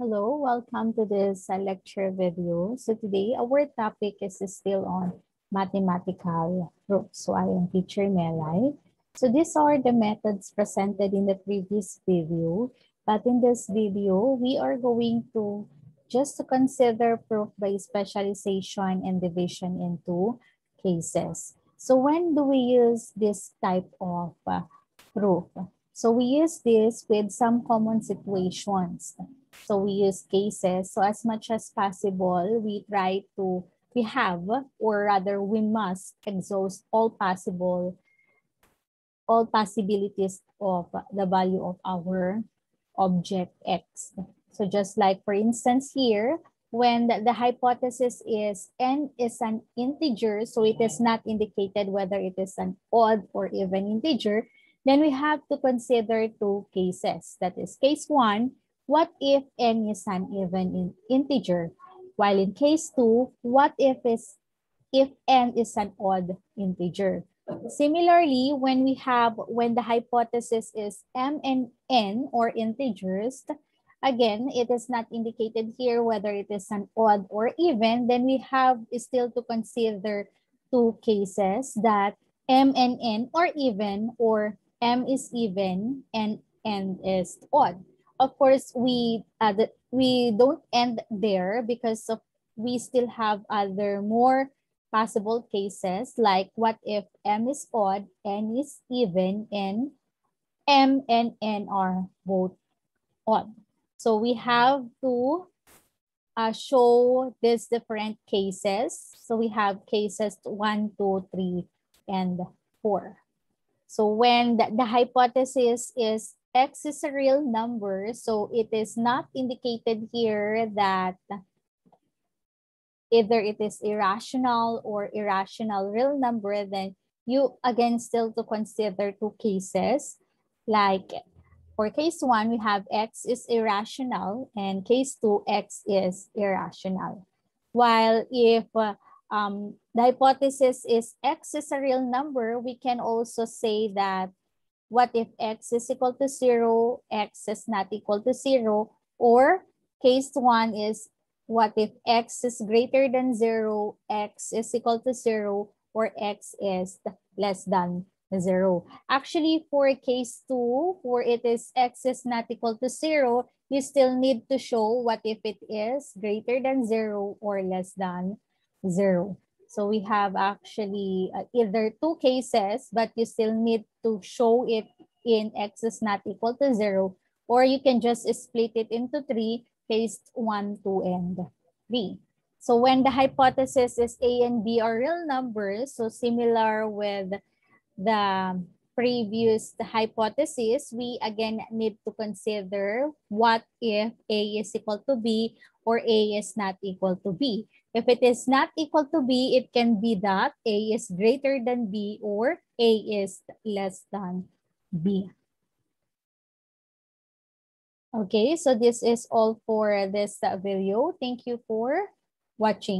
Hello, welcome to this uh, lecture video. So today our topic is still on mathematical proofs. So I am teacher Melai. So these are the methods presented in the previous video. But in this video, we are going to just to consider proof by specialization and division into cases. So when do we use this type of uh, proof? So we use this with some common situations. So we use cases. So as much as possible, we try to, we have, or rather we must exhaust all possible, all possibilities of the value of our object X. So just like for instance here, when the, the, hypothesis is n is an integer, so it is not indicated whether it is an odd or even integer, then we have to consider two cases. That is case one, what if n is an even in integer? While in case 2, what if is if n is an odd integer? Similarly, when we have when the hypothesis is m and n or integers, again, it is not indicated here whether it is an odd or even, then we have still to consider two cases that m and n are even or m is even and n is odd of course, we uh, the, we don't end there because of we still have other more possible cases like what if m is odd, n is even, and m and n are both odd. So we have to uh, show these different cases. So we have cases one, two, three, and 4. So when the, the hypothesis is x is a real number, so it is not indicated here that either it is irrational or irrational real number, then you again still to consider two cases. Like for case one, we have x is irrational and case two, x is irrational. While if uh, um, the hypothesis is x is a real number, we can also say that what if x is equal to 0, x is not equal to 0, or case 1 is what if x is greater than 0, x is equal to 0, or x is less than 0. Actually, for case 2, where it is x is not equal to 0, you still need to show what if it is greater than 0 or less than 0. So we have actually uh, either two cases, but you still need to show it in x is not equal to 0, or you can just split it into three, case 1, 2, and 3. So when the hypothesis is A and B are real numbers, so similar with the previous hypothesis, we again need to consider what if A is equal to B or A is not equal to B. If it is not equal to B, it can be that A is greater than B or A is less than B. Okay, so this is all for this video. Thank you for watching.